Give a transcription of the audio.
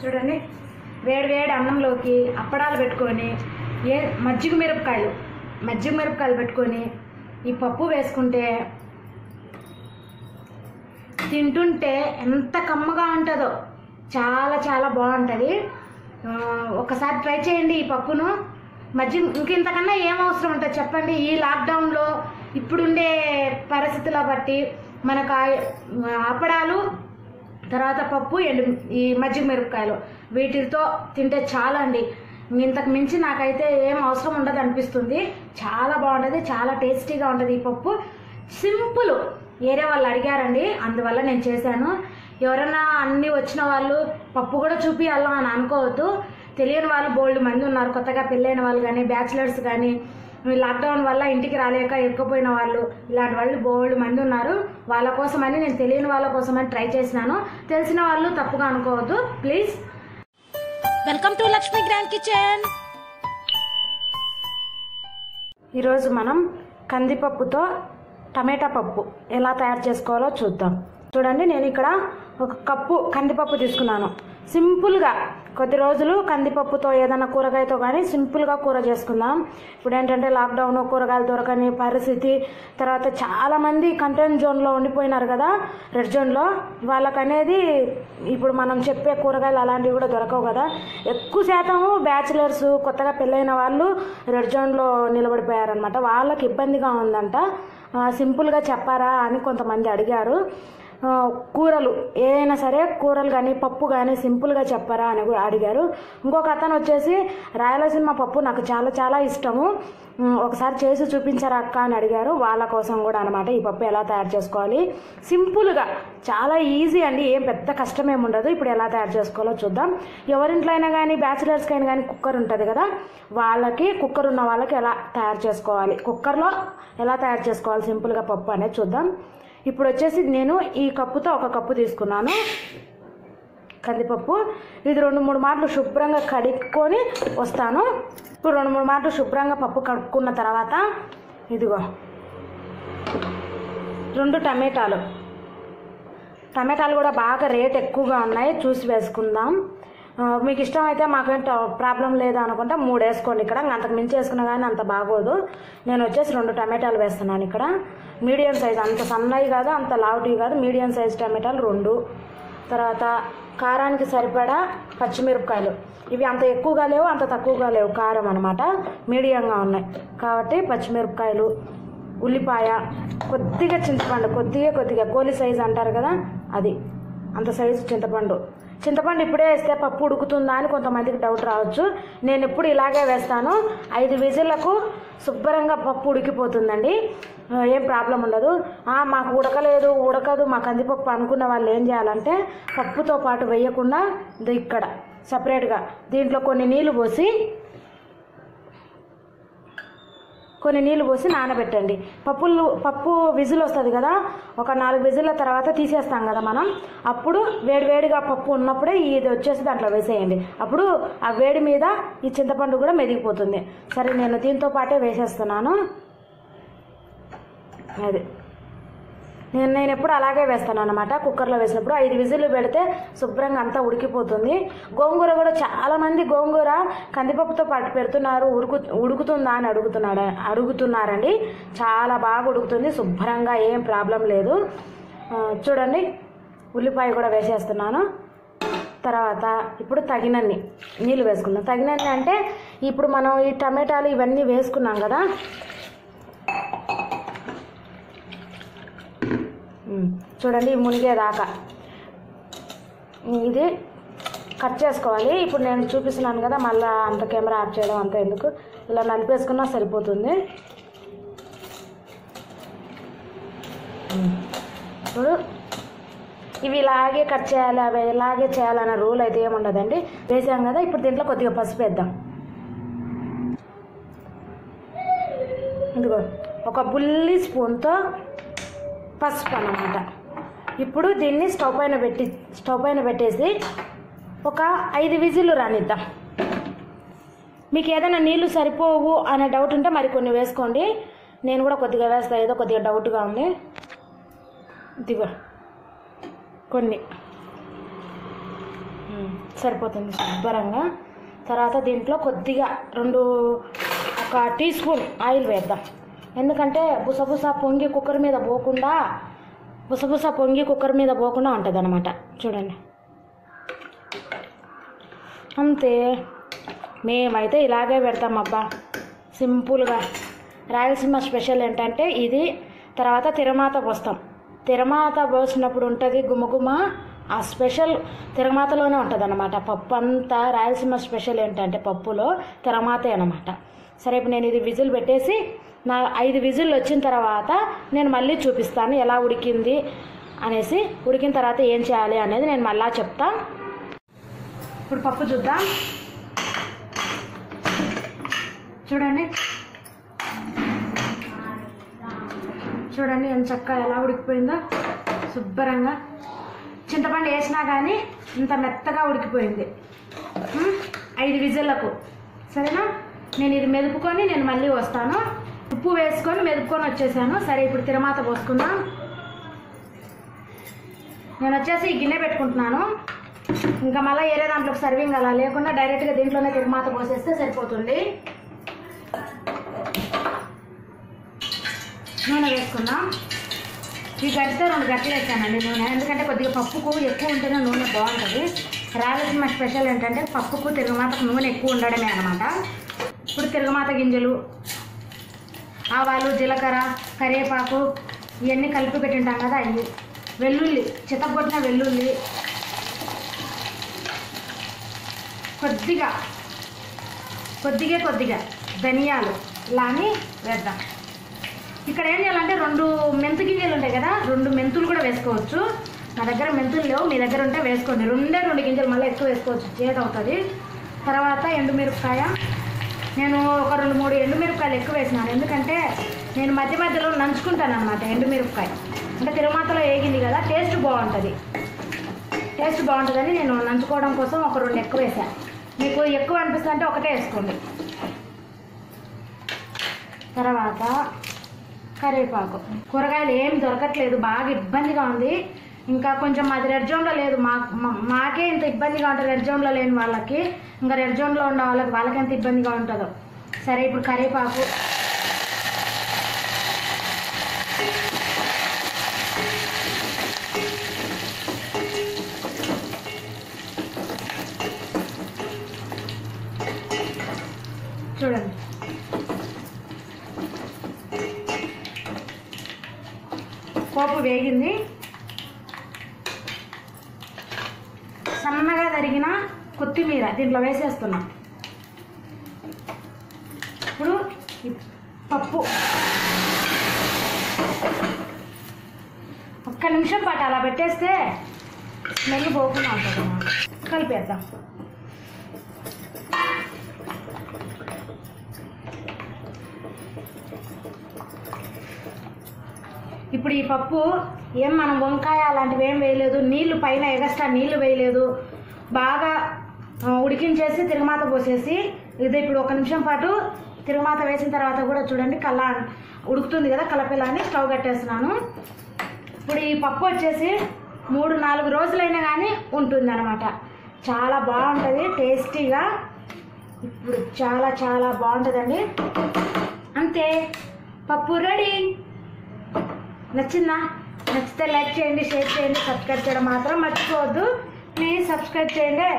చూడండి. వేడి వేడి అన్నంలోకి అప్పడాలు పెట్టుకొని ఏ మజ్జిగ మిరపకాయలు మజ్జిగ మిరపకాయలు పెట్టుకొని ఈ పప్పు వేసుకుంటే తింటుంటే ఎంత కమ్మగా ఉంటుందో. చాలా చాలా బాగుంటుంది. ఒకసారి ట్రై చేయండి ఈ పప్పును. మజ్జిగ ఇంకింతకన్నా ఏం అవసరం ఉంటుంది చెప్పండి. ఈ లాక్డౌన్లో ఇప్పుడుండే పరిస్థితుల బట్టి మనకు అప్పడాలు తర్వాత పప్పు ఎండు ఈ మజ్జిగ మిరపకాయలు. వీటితో తింటే చాలా అండి ఇంతకు మించి నాకైతే ఏం అవసరం ఉండదు అనిపిస్తుంది. చాలా బాగుంటుంది చాలా టేస్టీగా ఉంటుంది ఈ పప్పు. సింపుల్ వేరే వాళ్ళు అడిగారండి అందువల్ల నేను చేశాను. ఎవరైనా అన్ని వచ్చిన వాళ్ళు పప్పు కూడా చూపియాలా అని అనుకోవద్దు. తెలియని వాళ్ళు బోల్డ్ మంది ఉన్నారు కొత్తగా పెళ్ళైన వాళ్ళు కానీ బ్యాచిలర్స్ కానీ లాక్డౌన్ వల్ల ఇంటికి రాలేక ఇరుక్కుపోయిన వాళ్ళు ఇలాంటి వాళ్ళు బోల్డ్ మంది ఉన్నారు. వాళ్ళ కోసమని నేను తెలియని వాళ్ళ కోసమని ట్రై చేసినాను. తెలిసిన వాళ్ళు తప్పుగా అనుకోవద్దు. Please welcome to Lakshmi grand kitchen ఈరోజు మనం కందిపప్పుతో టమాటా పప్పు ఎలా తయారు చేసుకోవాలో చూద్దాం. చూడండి నేను ఇక్కడ ఒక కప్పు కందిపప్పు తీసుకున్నాను. సింపుల్గా కొద్ది రోజులు కందిపప్పుతో ఏదైనా కూరగాయతో కానీ సింపుల్గా కూర చేసుకుందాం. ఇప్పుడు ఏంటంటే లాక్డౌన్ కూరగాయలు దొరకని పరిస్థితి. తర్వాత చాలామంది కంటైన్ జోన్లో ఉండిపోయినారు కదా రెడ్ జోన్లో వాళ్ళకనేది ఇప్పుడు మనం చెప్పే కూరగాయలు అలాంటివి కూడా దొరకవు కదా. ఎక్కువ శాతము బ్యాచిలర్స్ కొత్తగా పెళ్ళైన వాళ్ళు రెడ్ జోన్లో నిలబడిపోయారనమాట వాళ్ళకి ఇబ్బందిగా ఉందంట. సింపుల్గా చెప్పారా అని కొంతమంది అడిగారు. కూరలు ఏదైనా సరే కూరలు కానీ పప్పు కానీ సింపుల్గా చెప్పారా అని కూడా అడిగారు. ఇంకొక అతను వచ్చేసి రాయలసీమ పప్పు నాకు చాలా చాలా ఇష్టము. ఒకసారి చేసి చూపించారా అక్క అని అడిగారు. వాళ్ళ కోసం కూడా అనమాట ఈ పప్పు ఎలా తయారు చేసుకోవాలి. సింపుల్గా చాలా ఈజీ అండి. ఏం పెద్ద కష్టం ఏమి ఉండదు. ఇప్పుడు ఎలా తయారు చేసుకోవాలో చూద్దాం. ఎవరింట్లో అయినా కానీ బ్యాచిలర్స్కి అయినా కానీ కుక్కర్ ఉంటుంది కదా వాళ్ళకి కుక్కర్ ఉన్న వాళ్ళకి ఎలా తయారు చేసుకోవాలి? కుక్కర్లో ఎలా తయారు చేసుకోవాలి సింపుల్గా పప్పు అనేది చూద్దాం. ఇప్పుడు వచ్చేసి నేను ఈ కప్పుతో ఒక కప్పు తీసుకున్నాను. కందిపప్పు. ఇది రెండు మూడు మాటలు శుభ్రంగా కడుక్కొని వస్తాను. ఇప్పుడు రెండు మూడు మాటలు శుభ్రంగా పప్పు కడుక్కున్న తర్వాత ఇదిగో. రెండు టమాటాలు. టమాటాలు కూడా బాగా రేట్ ఎక్కువగా ఉన్నాయి. చూసి వేసుకుందాం. మీకు మీకు ఇష్టమైతే మాకేం ప్రాబ్లం లేదు అనుకుంటే మూడు వేసుకోండి ఇక్కడ అంతకు మించి వేసుకున్నా కానీ అంత బాగోదు. నేను వచ్చేసి రెండు టమాటాలు వేస్తున్నాను ఇక్కడ. మీడియం సైజ్ అంత సన్నవి కాదు అంత లావుటివి కాదు. మీడియం సైజ్ టమాటాలు రెండు. తర్వాత కారానికి సరిపడా పచ్చిమిరపకాయలు. ఇవి అంత ఎక్కువగా లేవు అంత తక్కువగా లేవు. కారం అనమాట మీడియంగా ఉన్నాయి. కాబట్టి పచ్చిమిరపకాయలు ఉల్లిపాయ కొద్దిగా చింతపండు కొద్దిగా కొద్దిగా కోలి సైజు అంటారు కదా అది. అంత సైజు చింతపండు. చింతపండు ఇప్పుడే వేస్తే పప్పు ఉడుకుతుందా అని కొంతమందికి డౌట్ రావచ్చు. నేను ఎప్పుడు ఇలాగే వేస్తాను. ఐదు విజిల్లకు శుభ్రంగా పప్పు ఉడికిపోతుందండి. ఏం ప్రాబ్లం ఉండదు. మాకు ఉడకలేదు ఉడకదు మా కందిపప్పు అనుకున్న వాళ్ళు ఏం చేయాలంటే పప్పుతో పాటు వేయకుండా ఇక్కడ సపరేట్గా దీంట్లో కొన్ని నీళ్ళు పోసి కొన్ని నీళ్ళు పోసి నానబెట్టండి. పప్పులు పప్పు విజిల్ వస్తుంది కదా ఒక నాలుగు విజిల్ల తర్వాత తీసేస్తాం కదా మనం. అప్పుడు వేడివేడిగా పప్పు ఉన్నప్పుడే ఇది వచ్చేసి దాంట్లో వేసేయండి. అప్పుడు ఆ వేడి మీద ఈ చింతపండు కూడా మెదిగిపోతుంది. సరే నేను దీంతో పాటే వేసేస్తున్నాను. అది. నేను నేను ఎప్పుడు అలాగే వేస్తాను అనమాట కుక్కర్లో వేసినప్పుడు ఐదు విజిల్లు పెడితే శుభ్రంగా అంతా ఉడికిపోతుంది. గోంగూర కూడా చాలామంది గోంగూర కందిపప్పుతో పాటు పెడుతున్నారు. ఉడుకు ఉడుకుతుందా అని అడుగుతున్నాడు అడుగుతున్నారండి. చాలా బాగా ఉడుకుతుంది. శుభ్రంగా ఏం ప్రాబ్లం లేదు. చూడండి. ఉల్లిపాయ కూడా వేసేస్తున్నాను. తర్వాత ఇప్పుడు తగినన్ని నీళ్ళు వేసుకుందాం. తగినన్ని అంటే ఇప్పుడు మనం ఈ టమాటాలు ఇవన్నీ వేసుకున్నాం కదా చూడండి మునిగేదాకా. ఇది కట్ చేసుకోవాలి. ఇప్పుడు నేను చూపిస్తున్నాను కదా మళ్ళీ అంత కెమెరా ఆఫ్ చేయడం అంత ఎందుకు? ఇలా నలిపేసుకున్నా సరిపోతుంది. ఇప్పుడు ఇవి ఇలాగే కట్ చేయాలి అవి ఇలాగే చేయాలన్న రూల్ అయితే ఏముండదండి వేసాం కదా ఇప్పుడు దీంట్లో కొద్దిగా పసుపు వేద్దాం. ఇదిగో ఒక బుల్లి స్పూన్తో పసుపు అన్నమాట. ఇప్పుడు దీన్ని స్టవ్ పైన పెట్టి స్టవ్ పైన పెట్టేసి ఒక ఐదు విజిల్లు రానిద్దాం. మీకు ఏదైనా నీళ్ళు సరిపోవు అనే డౌట్ ఉంటే మరి కొన్ని వేసుకోండి. నేను కూడా కొద్దిగా వేస్తా ఏదో కొద్దిగా డౌట్గా ఉంది. ఇదిగో కొన్ని. సరిపోతుంది శుభ్రంగా. తర్వాత దీంట్లో కొద్దిగా రెండు ఒక టీ స్పూన్ ఆయిల్ వేద్దాం. ఎందుకంటే బుసబుస పొంగి కుక్కర్ మీద పోకుండా బుసబుస పొంగి కుక్కర్ మీద పోకుండా ఉంటుంది అనమాట చూడండి. అంతే. మేమైతే ఇలాగే పెడతాం అబ్బా సింపుల్గా. రాయలసీమ స్పెషల్ ఏంటంటే ఇది తర్వాత తిరమాత పోస్తాం. తిరమాత పోసినప్పుడు ఉంటుంది గుమగుమ ఆ స్పెషల్ తిరమాతలోనే ఉంటుంది అనమాట పప్పు అంతా రాయలసీమ స్పెషల్ ఏంటంటే పప్పులో తిరమాతే అనమాట సరే ఇప్పుడు నేను ఇది విజిల్ పెట్టేసి నా ఐదు విజిల్ వచ్చిన తర్వాత నేను మళ్ళీ చూపిస్తాను ఎలా ఉడికింది అనేసి. ఉడికిన తర్వాత ఏం చేయాలి అనేది నేను మళ్ళా చెప్తా. ఇప్పుడు పప్పు చూద్దాం. చూడండి. చూడండి ఎంత చక్కగా ఎలా ఉడికిపోయిందో. శుభ్రంగా. చింతపండు వేసినా కానీ ఇంత మెత్తగా ఉడికిపోయింది. ఐదు విజిల్లకు. సరేనా? నేను ఇది మెదుపుకొని నేను మళ్ళీ వస్తాను. ఉప్పు వేసుకొని మెదుపుకొని వచ్చేసాను. సరే ఇప్పుడు తిరమాత పోసుకుందాం. నేను వచ్చేసి ఈ గిన్నె పెట్టుకుంటున్నాను. ఇంకా మళ్ళీ ఏరే దాంట్లోకి సర్వింగ్ అలా లేకుండా డైరెక్ట్గా దీంట్లోనే తిరమాత పోసేస్తే సరిపోతుంది. నూనె వేసుకుందాం. ఈ గడితే రెండు గట్టలు వేసానండి నూనె. ఎందుకంటే కొద్దిగా పప్పుకు ఎక్కువ ఉంటేనే నూనె బాగుంటుంది. రాయలసీమ స్పెషల్ ఏంటంటే పప్పుకు తిరుగుమాతకు నూనె ఎక్కువ ఉండడమే అనమాట ఇప్పుడు తిరగమాత గింజలు ఆవాలు జీలకర్ర కరివేపాకు ఇవన్నీ కలిపి పెట్టింటాం కదా అవి వెల్లుల్లి చితగొట్టిన వెల్లుల్లి కొద్దిగా కొద్దిగా కొద్దిగా ధనియాలు ఇలాని వేద్దాం. ఇక్కడ ఏం చేయాలంటే రెండు మెంతు గింజలు ఉంటాయి కదా రెండు మెంతులు కూడా వేసుకోవచ్చు. నా దగ్గర మెంతులు లేవు మీ దగ్గర ఉంటే వేసుకోండి. రెండే రెండు గింజలు మళ్ళీ ఎక్కువ వేసుకోవచ్చు చేదు అవుతుంది తర్వాత ఎండుమిరపకాయ నేను ఒక రెండు మూడు ఎండుమిరపకాయలు ఎక్కువ వేసినాను. ఎందుకంటే నేను మధ్య మధ్యలో నంచుకుంటాను అనమాట ఎండుమిరపకాయ అంటే తిరుమాతలో వేగింది కదా టేస్ట్ బాగుంటుంది. టేస్ట్ బాగుంటుందని నేను నంచుకోవడం కోసం ఒక రెండు ఎక్కువ వేసాను మీకు ఎక్కువ అనిపిస్తుంది అంటే ఒకటే వేసుకోండి. తర్వాత కరివేపాకు. కూరగాయలు ఏం దొరకట్లేదు బాగా ఇబ్బందిగా ఉంది. ఇంకా కొంచెం మాది రెడ్ జోన్లో లేదు. మా- మాకే ఇంత ఇబ్బందిగా ఉంటుంది. రెడ్ జోన్లో లేని వాళ్ళకి ఇంకా రెడ్ జోన్లో ఉన్న వాళ్ళకి వాళ్ళకి ఎంత ఇబ్బందిగా ఉంటుందో. సరే ఇప్పుడు కరివేపాకు. చూడండి. పోపు వేగింది. కొత్తిమీర దీంట్లో వేసేస్తున్నాం. ఇప్పుడు పప్పు. ఒక్క నిమిషం పాటు అలా పెట్టేస్తే స్మెల్ పోకుండా ఉంటుంది కలిపేద్దాం. ఇప్పుడు ఈ పప్పు ఏం మనం వంకాయ అలాంటివి ఏం వేయలేదు నీళ్ళు పైన ఎగస్ట్రా నీళ్ళు వేయలేదు బాగా ఉడికించేసి తిరుమాత పోసేసి ఇది ఇప్పుడు ఒక నిమిషం పాటు తిరుమాత వేసిన తర్వాత కూడా చూడండి కళ్ళ ఉడుకుతుంది కదా కలపెలాని స్టవ్ కట్టేస్తున్నాను. ఇప్పుడు ఈ పప్పు వచ్చేసి మూడు నాలుగు రోజులైనా కానీ ఉంటుంది అనమాట చాలా బాగుంటుంది టేస్టీగా. ఇప్పుడు చాలా చాలా బాగుంటుందండి. అంతే. పప్పు రెడీ. నచ్చిందా? నచ్చితే లైక్ చేయండి షేర్ చేయండి సబ్స్క్రైబ్ చేయడం మాత్రం మర్చిపోవద్దు. ప్లీజ్ సబ్స్క్రైబ్ చేయండి.